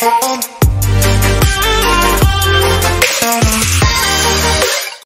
home.